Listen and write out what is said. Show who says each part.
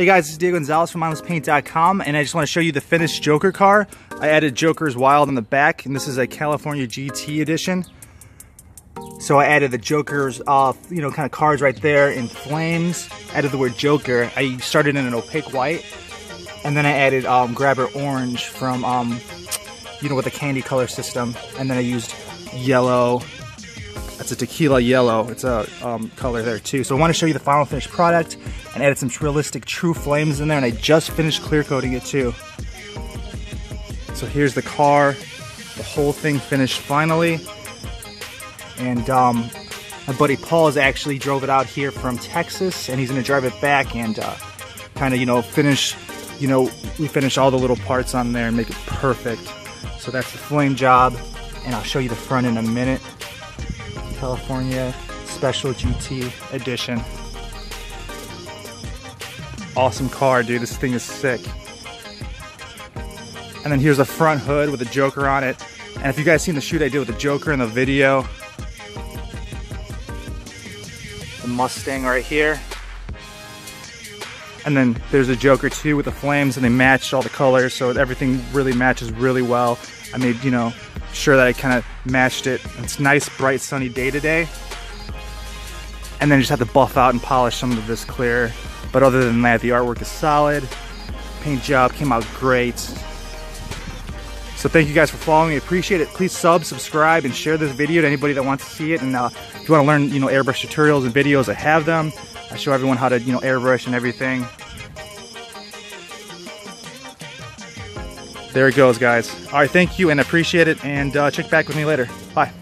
Speaker 1: Hey guys, this is Diego Gonzalez from MindlessPaint.com and I just want to show you the finished Joker car. I added Joker's Wild on the back and this is a California GT edition. So I added the Joker's, uh, you know, kind of cards right there in flames. Added the word Joker. I started in an opaque white and then I added um, Grabber Orange from, um, you know, with the candy color system. And then I used yellow it's a tequila yellow. It's a um, color there too. So I want to show you the final finished product and added some realistic true flames in there and I just finished clear coating it too. So here's the car, the whole thing finished finally. And um, my buddy Paul has actually drove it out here from Texas and he's gonna drive it back and uh, kind of, you know, finish, you know, we finish all the little parts on there and make it perfect. So that's the flame job and I'll show you the front in a minute. California Special GT Edition. Awesome car, dude. This thing is sick. And then here's a front hood with a Joker on it. And if you guys seen the shoot I did with the Joker in the video, the Mustang right here. And then there's a Joker too with the flames and they matched all the colors so everything really matches really well. I made, you know, sure that I kind of matched it. It's nice, bright, sunny day today. And then just have to buff out and polish some of this clear. But other than that, the artwork is solid. Paint job came out great. So thank you guys for following me. Appreciate it. Please sub, subscribe, and share this video to anybody that wants to see it. And uh, if you want to learn, you know, airbrush tutorials and videos, I have them. I show everyone how to, you know, airbrush and everything. There it goes, guys. All right, thank you and appreciate it. And uh, check back with me later. Bye.